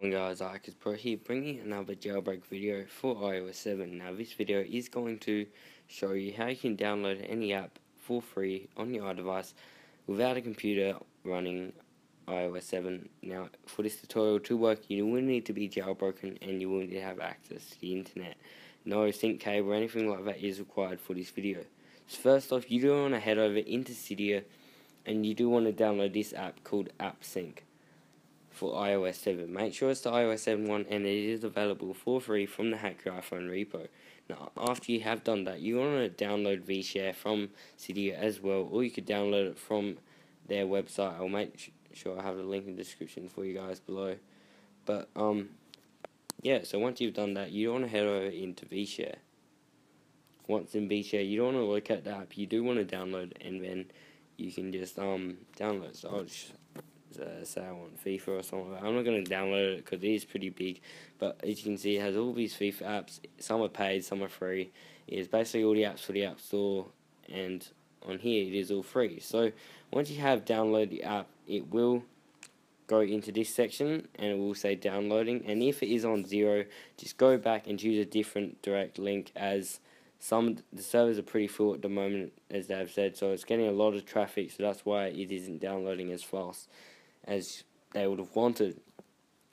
Guys, iHackersPro here bringing another jailbreak video for iOS 7. Now this video is going to show you how you can download any app for free on your device without a computer running iOS 7. Now for this tutorial to work you will need to be jailbroken and you will need to have access to the internet. No sync cable or anything like that is required for this video. So first off you do want to head over into Cydia and you do want to download this app called AppSync for iOS 7. Make sure it's the iOS 7 one and it is available for free from the Hack Your iPhone repo. Now, after you have done that, you want to download VShare from Cydia as well, or you could download it from their website. I'll make sure I have the link in the description for you guys below. But, um, yeah, so once you've done that, you want to head over into VShare. Once in VShare, you don't want to look at the app, you do want to download, and then you can just, um, download. So I'll just say I want FIFA or something I'm not going to download it because it is pretty big, but as you can see, it has all these FIFA apps. Some are paid, some are free. It's basically all the apps for the App Store, and on here it is all free. So once you have downloaded the app, it will go into this section and it will say downloading and if it is on zero just go back and choose a different direct link as some the servers are pretty full at the moment as they've said so it's getting a lot of traffic so that's why it isn't downloading as fast as they would have wanted.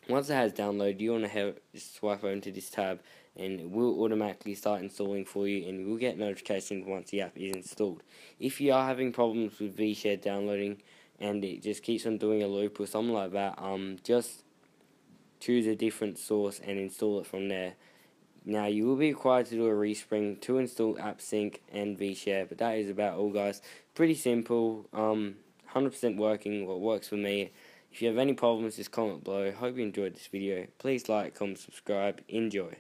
Once it has downloaded, you want to have, swipe over to this tab and it will automatically start installing for you and you will get notifications once the app is installed. If you are having problems with VShare downloading and it just keeps on doing a loop or something like that, um, just choose a different source and install it from there. Now you will be required to do a respring to install AppSync and VShare, but that is about all guys. Pretty simple. Um, 100% working, what works for me. If you have any problems, just comment below. Hope you enjoyed this video. Please like, comment, subscribe. Enjoy.